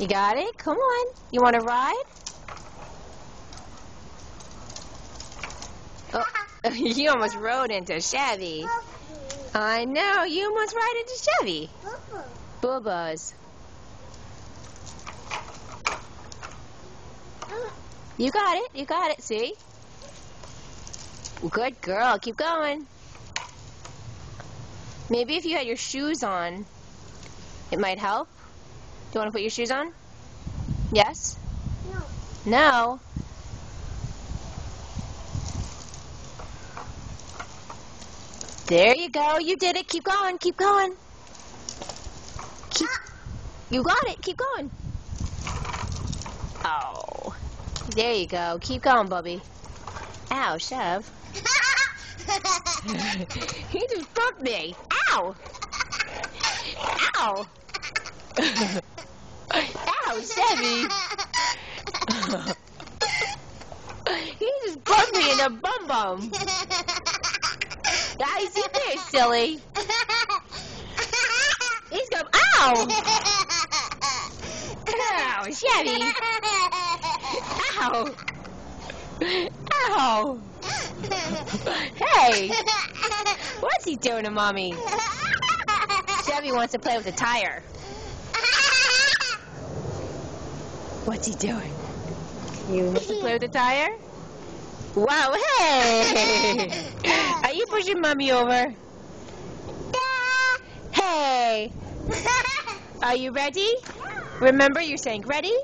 You got it? Come on. You want to ride? Oh, you almost rode into Chevy. I know. You almost ride into Chevy. Bubba's. You got it. You got it. See? Good girl. Keep going. Maybe if you had your shoes on, it might help. Do you want to put your shoes on? Yes? No. No? There you go. You did it. Keep going. Keep going. Keep. Ah. You got it. Keep going. Oh. There you go. Keep going, Bubby. Ow, Chev. he just bumped me. Ow. Ow. Chevy. he just bumped me in the bum bum. Guys, you there, silly. He's going, ow. Ow, Chevy. Ow. Ow. Hey, what's he doing to mommy? Chevy wants to play with the tire. What's he doing? You want to play with the tire? Wow, hey! Are you pushing mommy over? Hey! Are you ready? Remember, you're saying ready?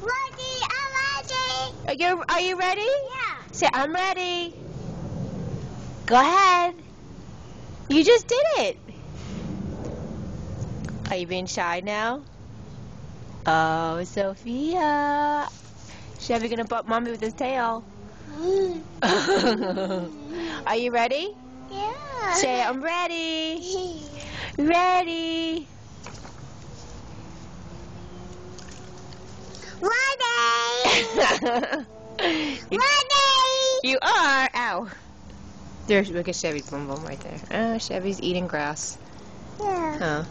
Ready, I'm ready. Are you, are you ready? Yeah. Say, I'm ready. Go ahead. You just did it. Are you being shy now? Oh, Sophia. Chevy gonna bump mommy with his tail. Are you ready? Yeah. Say, I'm ready. Ready. Ready. you, Ready. you are. Ow. There's look at Chevy's bum bum right there. Oh, Chevy's eating grass. Yeah. Huh.